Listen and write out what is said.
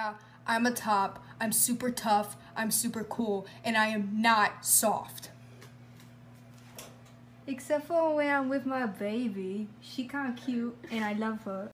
Yeah, I'm a top. I'm super tough. I'm super cool. And I am not soft. Except for when I'm with my baby. She kinda cute and I love her.